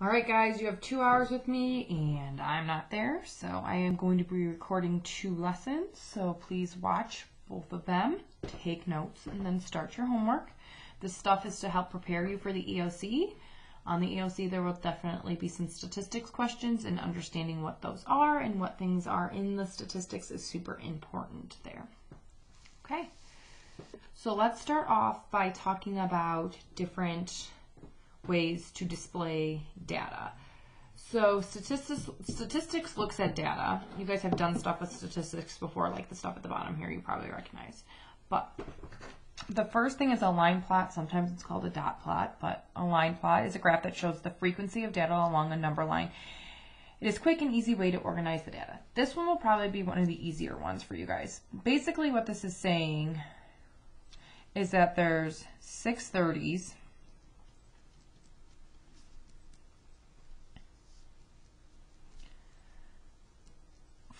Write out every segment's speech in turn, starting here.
All right, guys, you have two hours with me, and I'm not there, so I am going to be recording two lessons. So please watch both of them, take notes, and then start your homework. This stuff is to help prepare you for the EOC. On the EOC, there will definitely be some statistics questions, and understanding what those are and what things are in the statistics is super important there. Okay, so let's start off by talking about different ways to display data. So statistics, statistics looks at data. You guys have done stuff with statistics before, like the stuff at the bottom here you probably recognize. But the first thing is a line plot. Sometimes it's called a dot plot, but a line plot is a graph that shows the frequency of data along a number line. It is quick and easy way to organize the data. This one will probably be one of the easier ones for you guys. Basically what this is saying is that there's 630s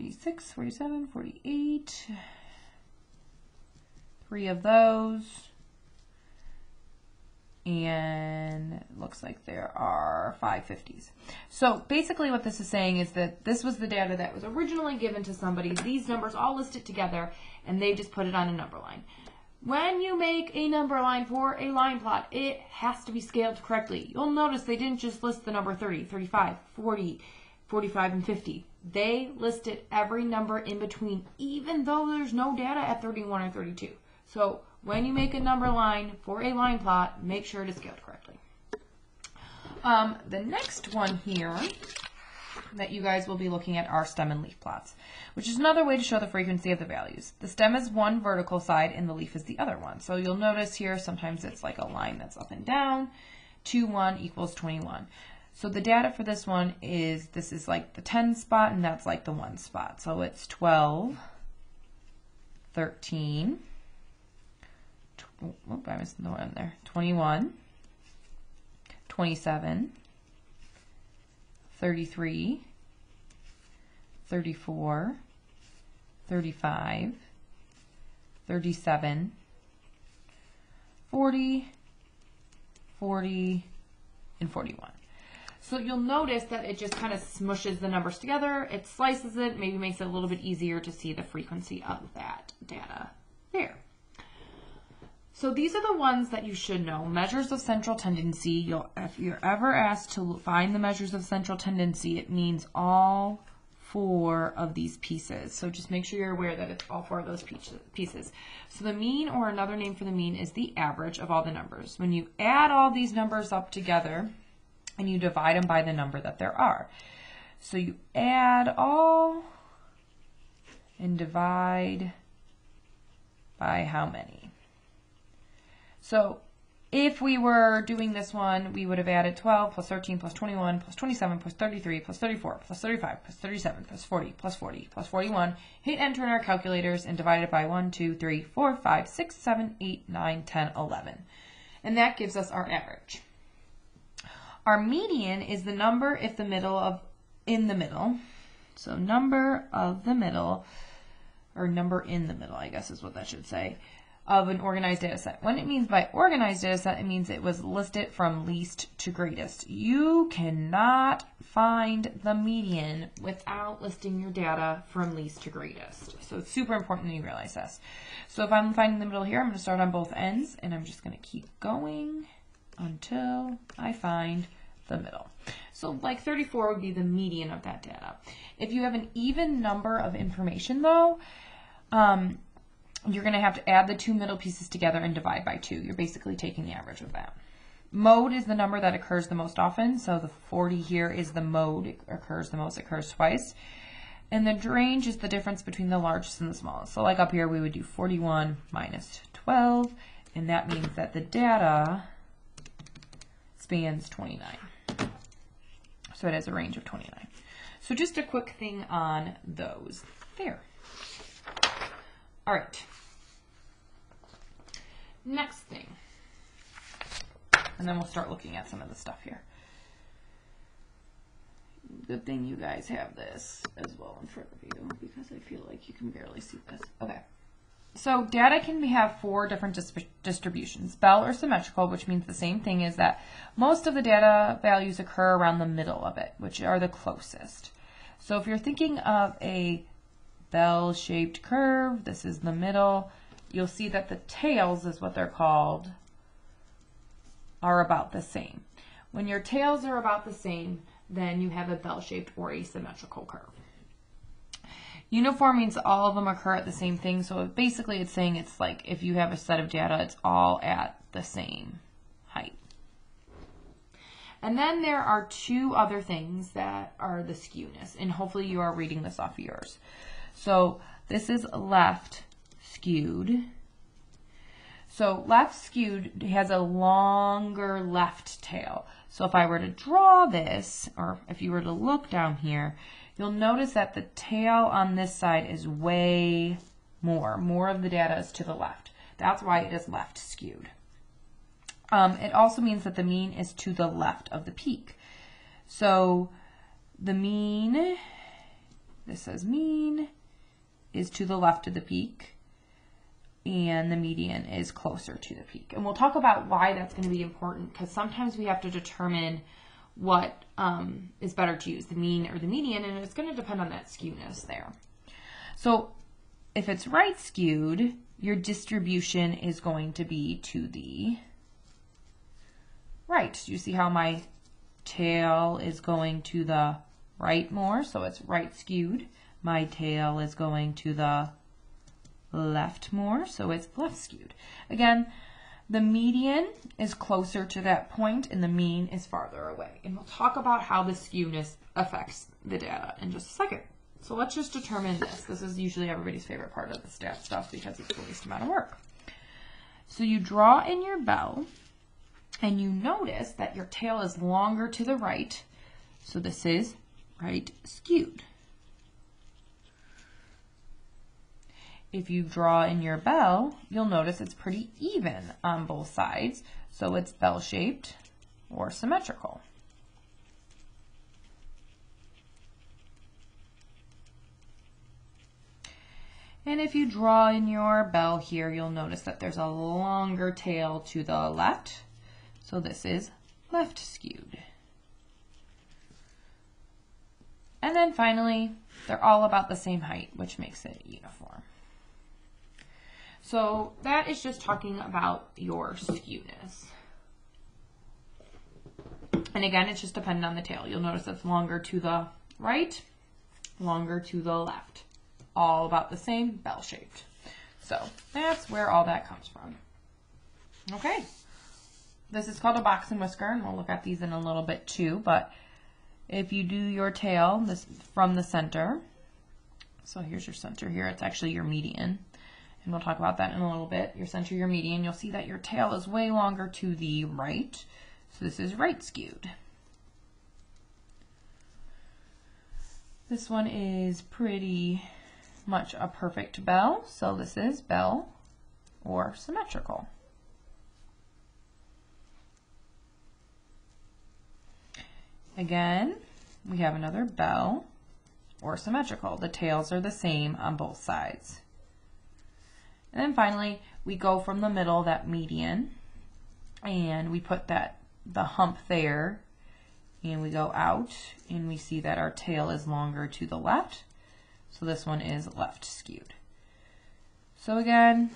46, 47, 48. Three of those. And looks like there are five 50s. So basically what this is saying is that this was the data that was originally given to somebody. These numbers all listed together and they just put it on a number line. When you make a number line for a line plot, it has to be scaled correctly. You'll notice they didn't just list the number 30, 35, 40, 45, and 50. They listed every number in between, even though there's no data at 31 or 32. So when you make a number line for a line plot, make sure it is scaled correctly. Um, the next one here that you guys will be looking at are stem and leaf plots, which is another way to show the frequency of the values. The stem is one vertical side and the leaf is the other one. So you'll notice here sometimes it's like a line that's up and down. 2, 1 equals 21. So the data for this one is, this is like the 10 spot and that's like the 1 spot. So it's 12, 13, oh, I missed the one there, 21, 27, 33, 34, 35, 37, 40, 40, and 41. So you'll notice that it just kind of smushes the numbers together. It slices it, maybe makes it a little bit easier to see the frequency of that data there. So these are the ones that you should know. Measures of central tendency. You'll, if you're ever asked to find the measures of central tendency, it means all four of these pieces. So just make sure you're aware that it's all four of those pieces. So the mean or another name for the mean is the average of all the numbers. When you add all these numbers up together, and you divide them by the number that there are. So you add all and divide by how many. So if we were doing this one, we would have added 12 plus 13 plus 21 plus 27 plus 33 plus 34 plus 35 plus 37 plus 40 plus 40 plus 41. Hit enter in our calculators and divide it by 1, 2, 3, 4, 5, 6, 7, 8, 9, 10, 11. And that gives us our average. Our median is the number if the middle of in the middle. So number of the middle, or number in the middle, I guess is what that should say, of an organized data set. When it means by organized data set, it means it was listed from least to greatest. You cannot find the median without listing your data from least to greatest. So it's super important that you realize this. So if I'm finding the middle here, I'm going to start on both ends, and I'm just going to keep going until I find the middle. So like 34 would be the median of that data. If you have an even number of information though, um, you're going to have to add the two middle pieces together and divide by 2. You're basically taking the average of that. Mode is the number that occurs the most often. So the 40 here is the mode. It occurs the most, occurs twice. And the range is the difference between the largest and the smallest. So like up here, we would do 41 minus 12. And that means that the data spans 29. So it has a range of 29. So just a quick thing on those there. All right. Next thing. And then we'll start looking at some of the stuff here. Good thing you guys have this as well in front of you because I feel like you can barely see this. Okay. So data can have four different dis distributions. Bell or symmetrical, which means the same thing is that most of the data values occur around the middle of it, which are the closest. So if you're thinking of a bell-shaped curve, this is the middle, you'll see that the tails is what they're called, are about the same. When your tails are about the same, then you have a bell-shaped or a symmetrical curve. Uniform means all of them occur at the same thing. So basically it's saying it's like if you have a set of data, it's all at the same height. And then there are two other things that are the skewness. And hopefully you are reading this off of yours. So this is left skewed. So left skewed has a longer left tail. So if I were to draw this, or if you were to look down here, you'll notice that the tail on this side is way more. More of the data is to the left. That's why it is left skewed. Um, it also means that the mean is to the left of the peak. So the mean, this says mean, is to the left of the peak and the median is closer to the peak. And we'll talk about why that's going to be important because sometimes we have to determine what um, is better to use, the mean or the median, and it's going to depend on that skewness there. So if it's right skewed, your distribution is going to be to the right. You see how my tail is going to the right more, so it's right skewed. My tail is going to the left more, so it's left skewed. Again, the median is closer to that point and the mean is farther away. And we'll talk about how the skewness affects the data in just a second. So let's just determine this. This is usually everybody's favorite part of the stat stuff because it's the least amount of work. So you draw in your bell and you notice that your tail is longer to the right. So this is right skewed. If you draw in your bell, you'll notice it's pretty even on both sides, so it's bell-shaped or symmetrical. And if you draw in your bell here, you'll notice that there's a longer tail to the left. So this is left skewed. And then finally, they're all about the same height, which makes it uniform. So that is just talking about your skewness. And again, it's just dependent on the tail. You'll notice it's longer to the right, longer to the left. All about the same, bell-shaped. So that's where all that comes from. Okay. This is called a box and whisker, and we'll look at these in a little bit too, but if you do your tail this from the center, so here's your center here, it's actually your median and we'll talk about that in a little bit. Your center, your median, you'll see that your tail is way longer to the right. So this is right skewed. This one is pretty much a perfect bell. So this is bell or symmetrical. Again, we have another bell or symmetrical. The tails are the same on both sides. And then finally, we go from the middle, that median, and we put that the hump there, and we go out, and we see that our tail is longer to the left. So this one is left skewed. So again,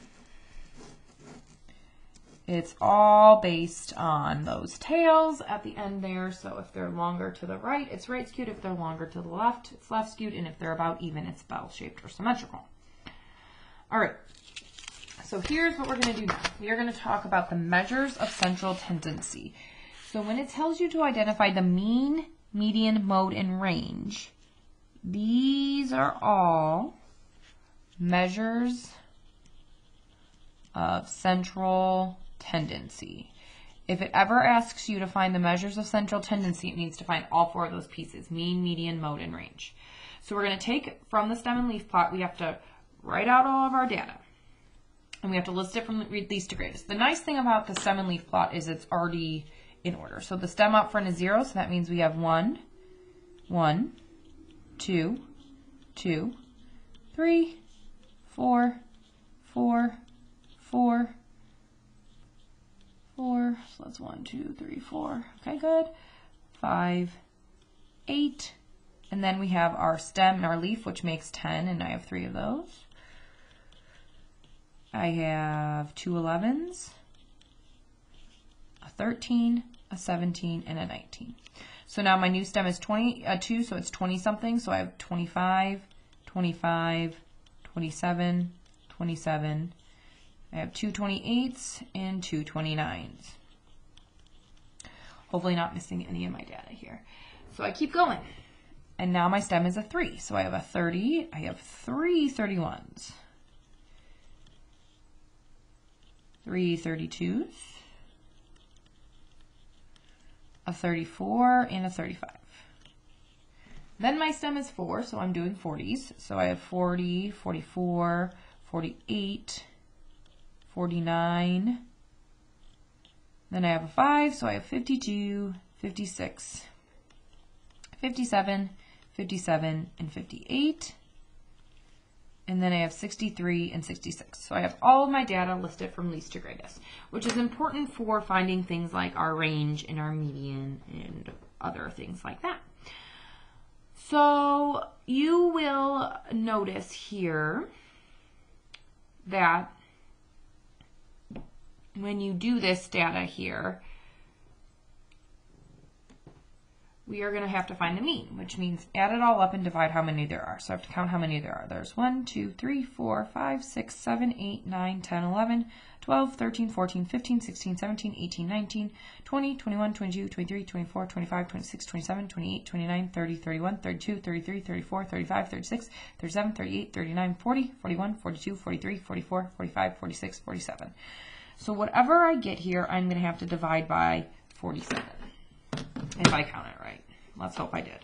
it's all based on those tails at the end there. So if they're longer to the right, it's right skewed. If they're longer to the left, it's left skewed. And if they're about even, it's bell-shaped or symmetrical. All right, so here's what we're going to do now. We are going to talk about the measures of central tendency. So when it tells you to identify the mean, median, mode, and range, these are all measures of central tendency. If it ever asks you to find the measures of central tendency, it needs to find all four of those pieces, mean, median, mode, and range. So we're going to take from the stem and leaf plot, we have to write out all of our data. And we have to list it from least to greatest. The nice thing about the stem and leaf plot is it's already in order. So the stem up front is zero, so that means we have one, one, two, two, three, four, four, four, four. So that's one, two, three, four. Okay, good. Five, eight. And then we have our stem and our leaf, which makes 10, and I have three of those. I have two 11s, a 13, a 17, and a 19. So now my new stem is 20, uh, 2, so it's 20 something. So I have 25, 25, 27, 27. I have two 28s and two 29s. Hopefully not missing any of my data here. So I keep going. And now my stem is a 3. So I have a 30. I have three 31s. Three 32s a 34, and a 35. Then my stem is 4, so I'm doing 40s. So I have 40, 44, 48, 49. Then I have a 5, so I have 52, 56, 57, 57, and 58 and then I have 63 and 66. So I have all of my data listed from least to greatest, which is important for finding things like our range and our median and other things like that. So you will notice here that when you do this data here, we are going to have to find the mean, which means add it all up and divide how many there are. So I have to count how many there are. There's 1, 2, 3, 4, 5, 6, 7, 8, 9, 10, 11, 12, 13, 14, 15, 16, 17, 18, 19, 20, 21, 22, 23, 24, 25, 26, 27, 28, 29, 30, 31, 32, 33, 34, 35, 36, 37, 38, 39, 40, 41, 42, 43, 44, 45, 46, 47. So whatever I get here, I'm going to have to divide by 47 if I count it right. Let's hope I did.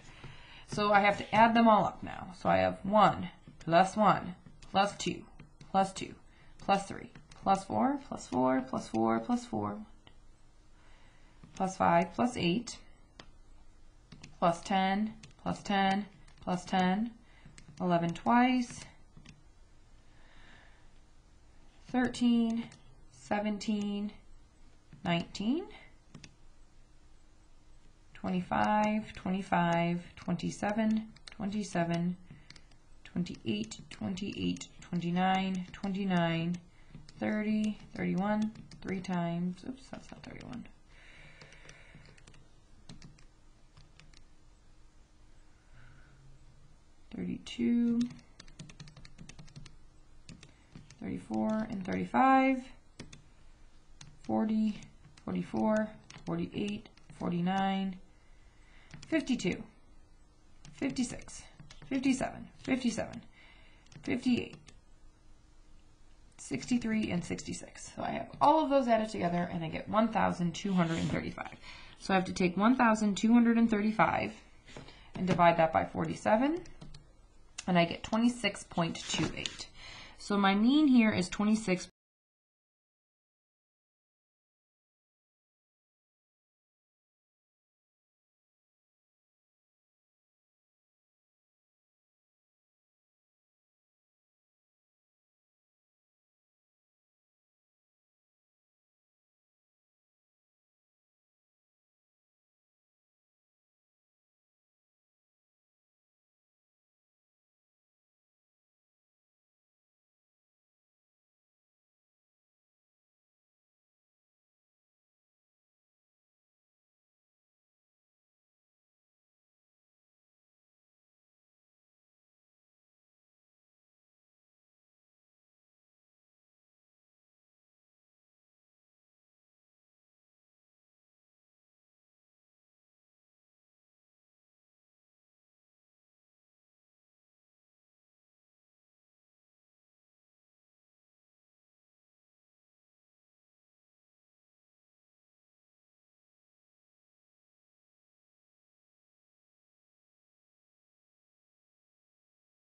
So I have to add them all up now. So I have 1 plus 1 plus 2 plus 2 plus 3 plus 4 plus 4 plus 4 plus 4 plus 5 plus 8 plus 10 plus 10 plus 10 11 twice 13 17 19 25, 25, 27, 27, 28, 28, 29, 29, 30, 31, three times. Oops, that's not 31. Thirty-two, thirty-four, and thirty-five. forty, forty-four, forty-eight, forty-nine. 52, 56, 57, 57, 58, 63, and 66. So I have all of those added together and I get 1,235. So I have to take 1,235 and divide that by 47 and I get 26.28. So my mean here is 26.28.